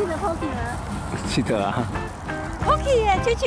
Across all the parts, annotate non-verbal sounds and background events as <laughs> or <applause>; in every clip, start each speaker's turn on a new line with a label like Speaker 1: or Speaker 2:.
Speaker 1: 记得 Pocky 吗
Speaker 2: 记得啊。
Speaker 1: ？Pocky 耶，球球。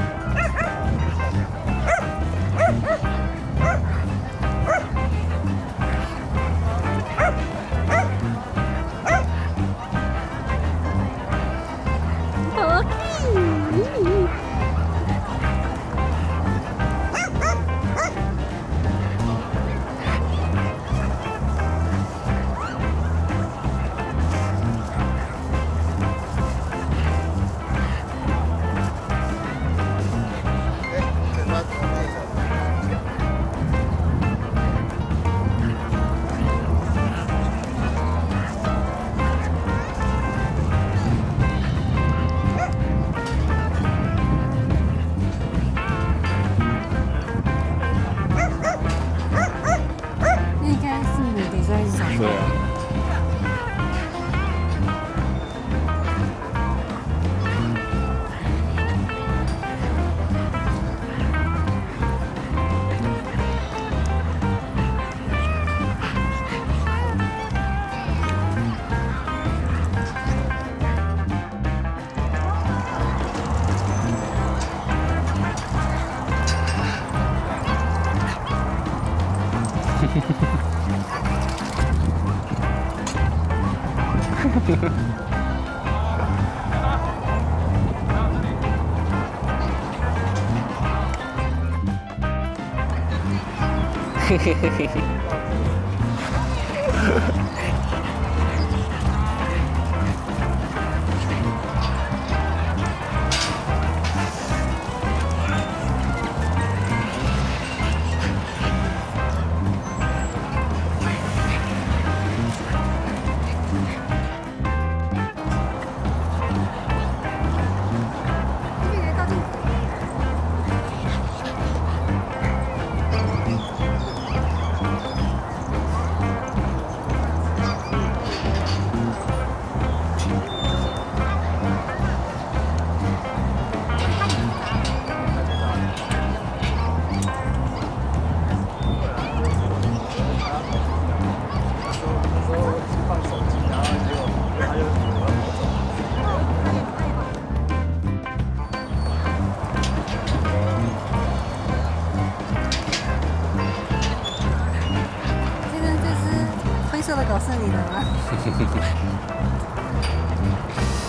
Speaker 1: Hehehehe. <laughs> 灰色的狗是你的吗？<laughs>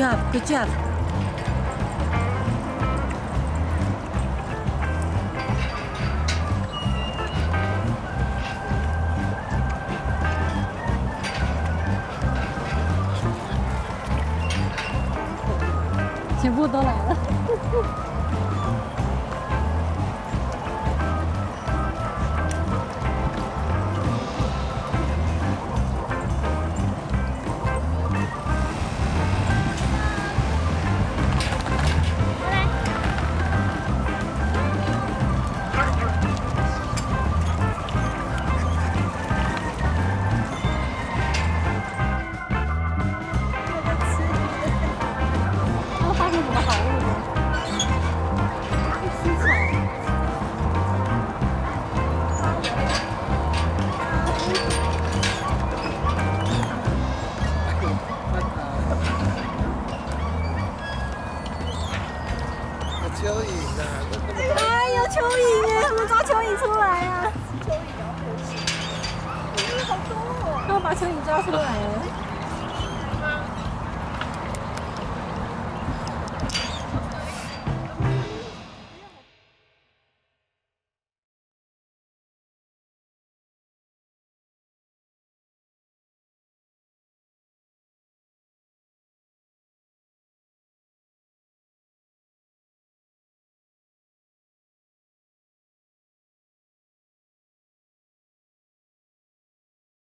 Speaker 1: 啊，Good job，Good job。告诉我，